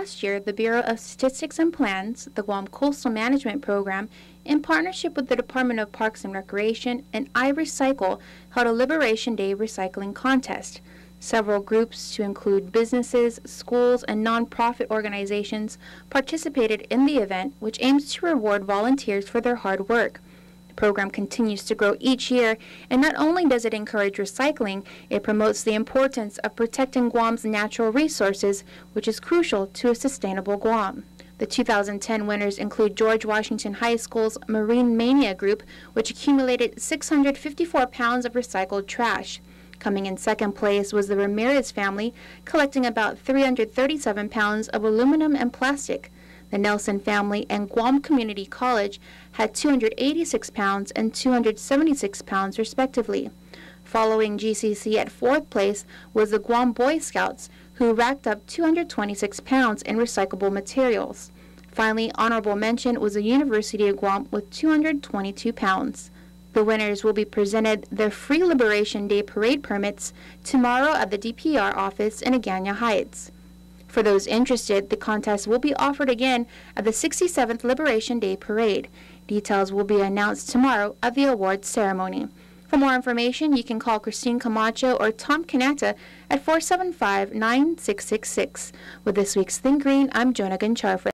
last year, the Bureau of Statistics and Plans, the Guam Coastal Management Program, in partnership with the Department of Parks and Recreation and iRecycle, held a Liberation Day recycling contest. Several groups, to include businesses, schools, and nonprofit organizations, participated in the event, which aims to reward volunteers for their hard work. The program continues to grow each year, and not only does it encourage recycling, it promotes the importance of protecting Guam's natural resources, which is crucial to a sustainable Guam. The 2010 winners include George Washington High School's Marine Mania Group, which accumulated 654 pounds of recycled trash. Coming in second place was the Ramirez family, collecting about 337 pounds of aluminum and plastic. The Nelson family and Guam Community College had 286 pounds and 276 pounds, respectively. Following GCC at fourth place was the Guam Boy Scouts, who racked up 226 pounds in recyclable materials. Finally, honorable mention was the University of Guam with 222 pounds. The winners will be presented their free Liberation Day parade permits tomorrow at the DPR office in Agana Heights. For those interested, the contest will be offered again at the 67th Liberation Day Parade. Details will be announced tomorrow at the awards ceremony. For more information, you can call Christine Camacho or Tom Canetta at 475 9666. With this week's Think Green, I'm Joan Aguon Charfauros.